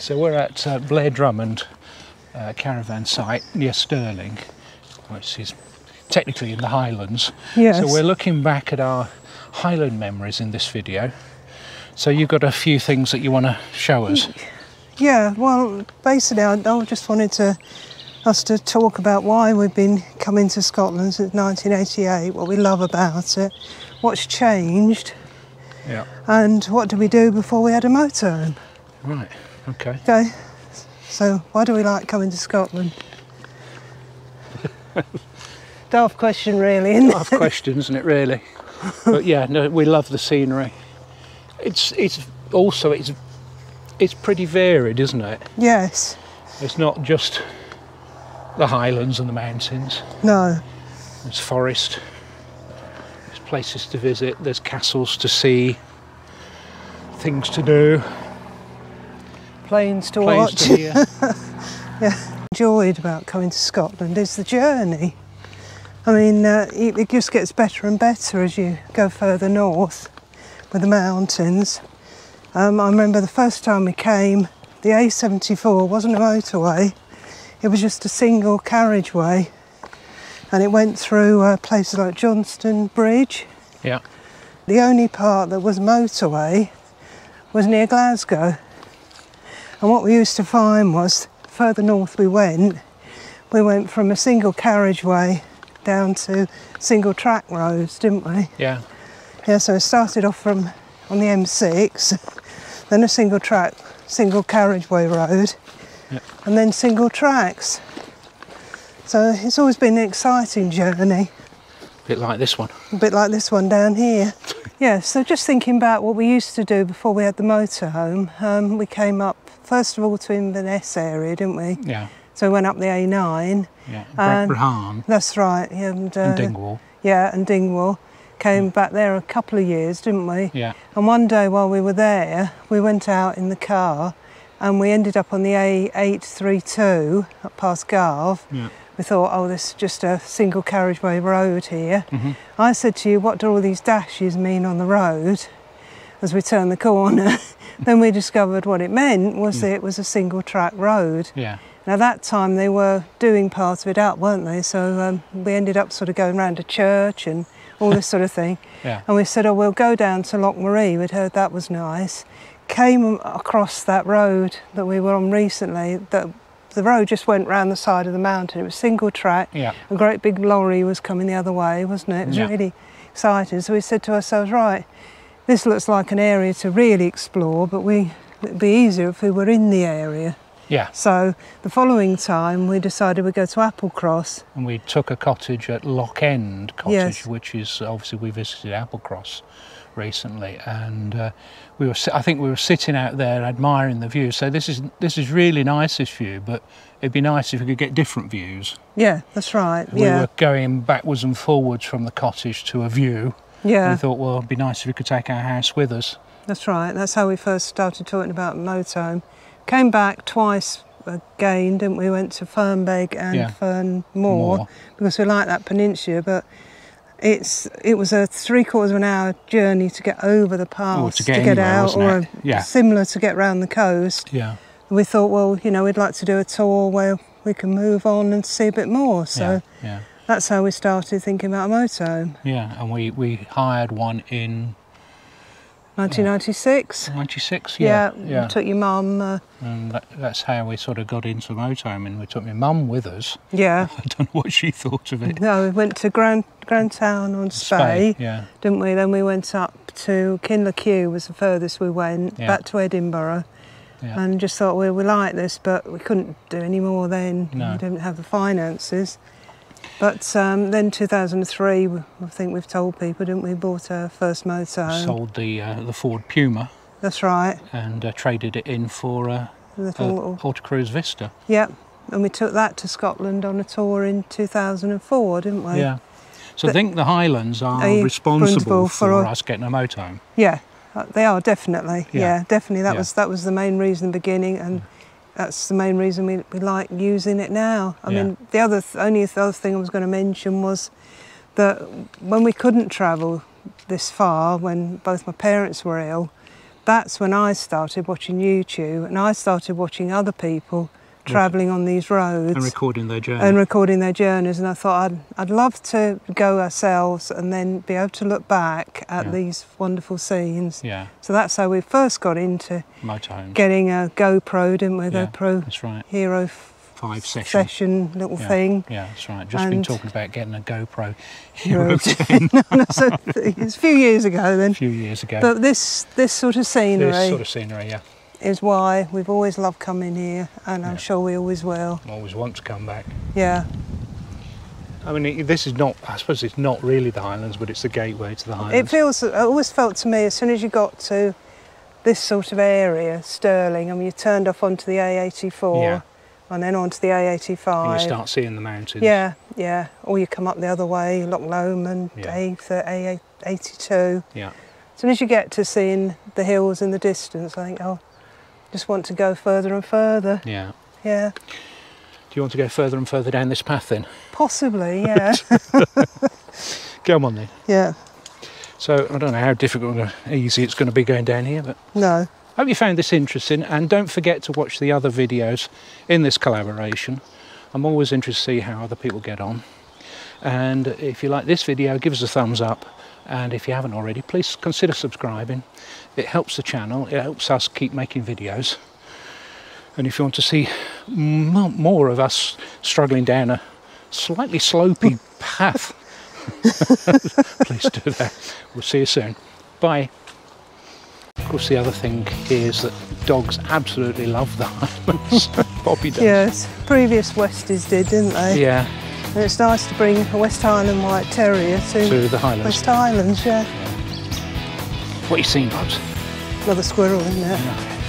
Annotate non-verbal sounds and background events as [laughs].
So we're at uh, Blair Drummond uh, caravan site near Stirling, which is technically in the Highlands. Yes. So we're looking back at our Highland memories in this video. So you've got a few things that you want to show us. Yeah, well, basically, I, I just wanted to us to talk about why we've been coming to Scotland since 1988, what we love about it, what's changed, Yeah. and what did we do before we had a motorhome. Right. Okay. Okay, so why do we like coming to Scotland? [laughs] Daft question, really, isn't lot of questions, isn't it? Really. But yeah, no, we love the scenery. It's it's also it's it's pretty varied, isn't it? Yes, It's not just the highlands and the mountains. no, There's forest. There's places to visit. There's castles to see. Things to do. Planes to Plays watch. to hear. [laughs] enjoyed about coming to Scotland is the journey. I mean, uh, it, it just gets better and better as you go further north with the mountains. Um, I remember the first time we came, the A74 wasn't a motorway, it was just a single carriageway and it went through uh, places like Johnstonebridge. yeah. The only part that was motorway was near Glasgow. And what we used to find was further north we went, we went from a single carriageway down to single track roads, didn't we? Yeah. Yeah, so it started off from on the M6, [laughs] then a single track, single carriageway road, Yeah. and then single tracks. So it's always been an exciting journey bit like this one. a bit like this one down here. Yeah, so just thinking about what we used to do before we had the motorhome, um, we came up first of all to Inverness area, didn't we? Yeah. So we went up the A9. Yeah. And- Brahan That's right. yeah, And, uh, and Dingwall. Yeah, and Dingwall. Came back there a couple of years, didn't we? Yeah. And one day while we were there, we went out in the car and we ended up on the A832 up past Garve. Yeah. We thought, oh, this is just a single carriageway road here. Mhm. I said to you, what do all these dashes mean on the road? As we turned the corner, [laughs] then we discovered what it meant was that it was a single track road. Yeah. Now that time they were doing part of it up, weren't they? So um, we ended up sort of going round a church and all this sort of thing. [laughs] Yeah. And we said, oh, we'll go down to Loch Maree. We'd heard that was nice. Came across that road that we were on recently. That the road just went round the side of the mountain. It was single track. Yeah. A great big lorry was coming the other way, wasn't it? It was Yeah. really exciting. So we said to ourselves, right, this looks like an area to really explore, but we it'd be easier if we were in the area. Yeah. So the following time, we decided we'd go to Applecross. And we took a cottage at Lock End Cottage, Yes. which is obviously we visited Applecross recently, and uh, we were. I think we were sitting out there admiring the view. So this is this is really nice this view, but it'd be nice if we could get different views. Yeah, that's right. We yeah, were going backwards and forwards from the cottage to a view. yeah, We thought, well, it'd be nice if we could take our house with us. that's right. That's how we first started talking about motorhome. Came back twice again, didn't we? Went to Fearnbeg and Yeah. Fearnmore Moor. because we like that peninsula, but. It's it was a three quarters of an hour journey to get over the pass Or to get anywhere, out, or it? Yeah. similar to get round the coast. Yeah. We thought, well, you know, we'd like to do a tour where we can move on and see a bit more. So yeah. Yeah. That's how we started thinking about a motorhome. Yeah. And we we hired one in 1996. '96. Yeah, Yeah. Yeah. took your mum. Uh, And that, that's how we sort of got into motorhome, and we took my mum with us. yeah. [laughs] I don't know what she thought of it. No, we went to Grand Grantown on Spey, yeah, didn't we? Then we went up to Kinlochewe was the furthest we went, Yeah. back to Edinburgh, yeah, and just thought, well, we like this, but we couldn't do any more then. No. We didn't have the finances. But um, then 2003, I think we've told people, didn't we? Bought our first motorhome. sold the uh, the Ford Puma That's right. and uh, traded it in for uh, A a little, Autocruise Vista. Yep. And we took that to Scotland on a tour in 2004, didn't we? Yeah. So I think the Highlands are Are responsible responsible for, for- us getting a motorhome. Yeah, uh, they are definitely. Yeah. Yeah, definitely. That Yeah. was that was the main reason in the beginning, and that's the main reason we, we like using it now. I Yeah. mean, the other th- only th- other thing I was going to mention was that when we couldn't travel this far, when both my parents were ill, that's when I started watching YouTube and I started watching other people travelling on these roads And recording their journey. and recording their journeys. And I thought I'd, I'd love to go ourselves and then be able to look back at Yeah. these wonderful scenes. yeah, So that's how we first got into motorhomes. getting a GoPro, didn't we? yeah, GoPro That's right. Hero Five session. session little Yeah. thing. Yeah, that's right. Just been talking about getting a GoPro Hero Hero [laughs] 10. [laughs] so it's a few years ago then. a then. few years ago. But this this sort of scenery this sort of scenery, yeah. Is why we've always loved coming here, and I'm Yeah. sure we always will. Always want to come back. Yeah, I mean, this is not, I suppose it's not really the Highlands, but it's the gateway to the Highlands. it feels. It always felt to me as soon as you got to this sort of area, Stirling, I mean, you turned off onto the A84, Yeah. and then onto the A85. you start seeing the mountains. Yeah, yeah. Or you come up the other way, Loch Lomond, Yeah. A82. Yeah. As soon as you get to seeing the hills in the distance, I think, oh, just want to go further and further. Yeah. Yeah, Do you want to go further and further down this path then? possibly. [laughs] Yeah, Go on then. yeah. So I don't know how difficult or easy it's going to be going down here, but No, I hope you found this interesting and don't forget to watch the other videos in this collaboration. I'm always interested to see how other people get on. And if you like this video, give us a thumbs up. And if you haven't already, please consider subscribing. It helps the channel, it helps us keep making videos. And if you want to see m- more of us struggling down a slightly slopy [laughs] path, [laughs] please do that. We'll see you soon. Bye. Of course, the other thing is that dogs absolutely love the [laughs] Highlands. Poppy does. yes. Previous Westies did, didn't they? Yeah, And it's nice to bring a West Highland White Terrier to, to the Highlands. West Highlands, yeah. What are you seeing, Bobs? Another squirrel in there. Yeah.